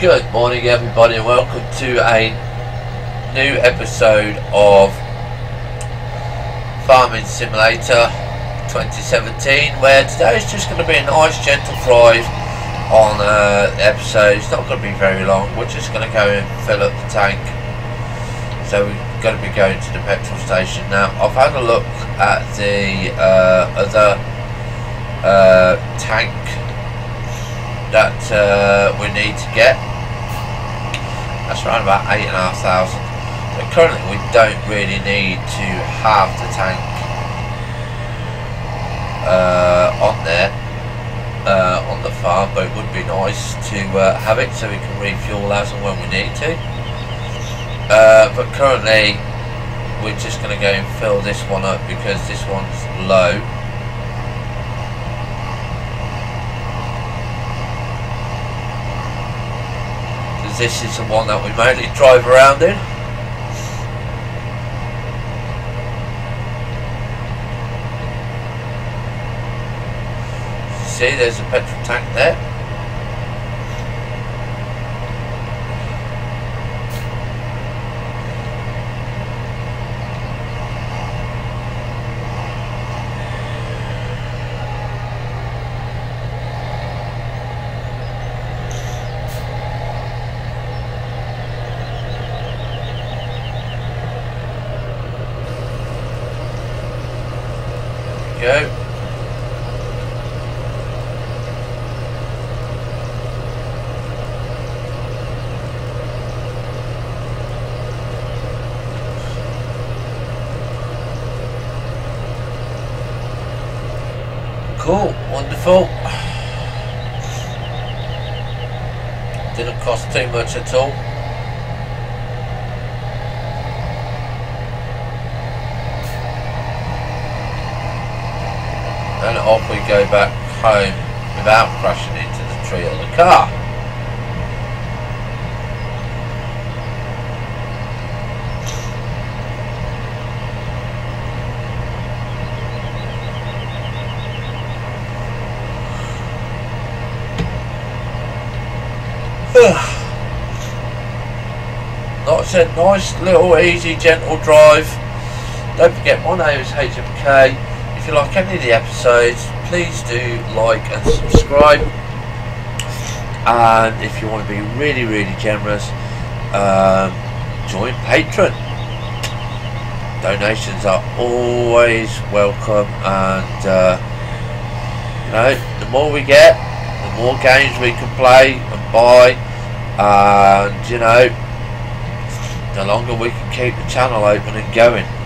Good morning, everybody, and welcome to a new episode of Farming Simulator 2017. Where today is just going to be a nice, gentle drive on uh, episode. It's not going to be very long. We're just going to go and fill up the tank. So we're going to be going to the petrol station now. I've had a look at the uh, other uh, tank that uh, we need to get. That's around about eight and a half thousand. But currently we don't really need to have the tank uh, on there uh, on the farm, but it would be nice to uh, have it so we can refuel as and when we need to. Uh, but currently we're just going to go and fill this one up because this one's low. This is the one that we mainly drive around in. See, there's a petrol tank there. Go. Cool, wonderful. Didn't cost too much at all. And off we go back home without crashing into the tree or the car. Like I said, nice little easy gentle drive. Don't forget my name is HMK if you like any of the episodes, please do like and subscribe. And if you want to be really, really generous, um, join Patreon. Donations are always welcome, and uh, you know, the more we get, the more games we can play and buy, and you know, the longer we can keep the channel open and going.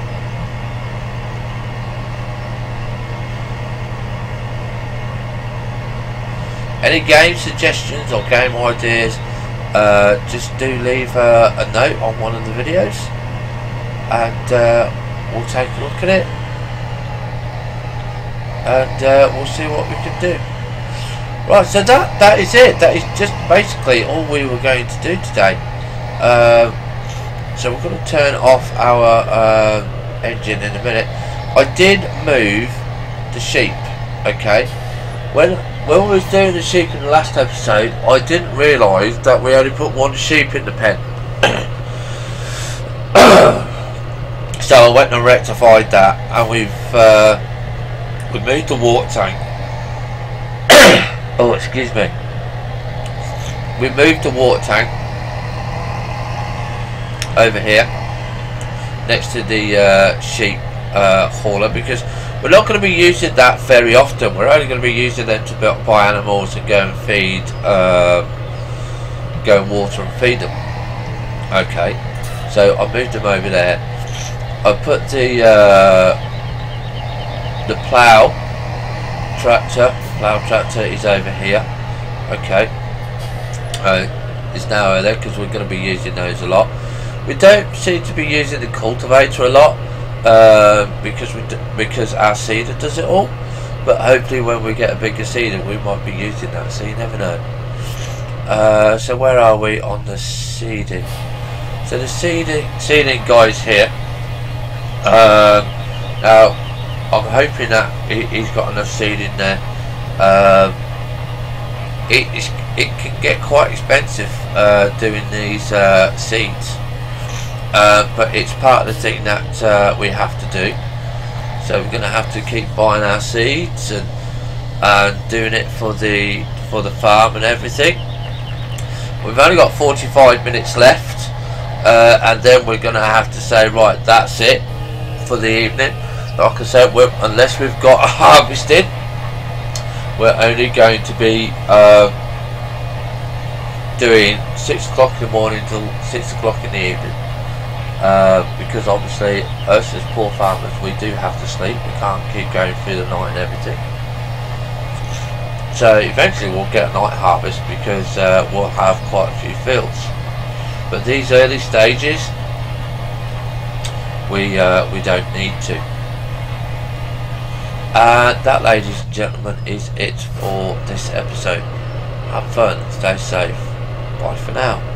Any game suggestions or game ideas, uh, just do leave uh, a note on one of the videos and uh, we'll take a look at it and uh, we'll see what we can do. Right, so that that is it. That is just basically all we were going to do today. Um, so we're going to turn off our uh, engine in a minute. I did move the sheep, okay? When when we was doing the sheep in the last episode, I didn't realise that we only put one sheep in the pen. so I went and rectified that, and we've uh, we moved the water tank. oh, excuse me. We moved the water tank over here next to the uh, sheep uh, hauler because we're not going to be using that very often. We're only going to be using them to buy animals and go and feed, uh, go and water and feed them. Okay, so I moved them over there. I put the uh, the plough tractor, plough tractor is over here. Okay, uh, it's now over there because we're going to be using those a lot. We don't seem to be using the cultivator a lot uh, because we because our seeder does it all. But hopefully, when we get a bigger seeder, we might be using that. So you never know. Uh, so where are we on the seeding? So the seeding seeding guy's here. Um, now I'm hoping that he, has got enough seed in there. Um, it, it can get quite expensive uh, doing these uh, seeds uh, but it's part of the thing that uh, we have to do. So we're going to have to keep buying our seeds and and doing it for the for the farm and everything. We've only got 45 minutes left uh, and then we're going to have to say right that's it for the evening. Like I said unless we've got a harvesting we're only going to be um, doing 6 o'clock in the morning till 6 o'clock in the evening uh, because obviously us as poor farmers we do have to sleep we can't keep going through the night and everything so eventually we'll get a night harvest because uh, we'll have quite a few fields but these early stages we uh, we don't need to and that, ladies and gentlemen, is it for this episode. Have fun, stay safe. Bye for now.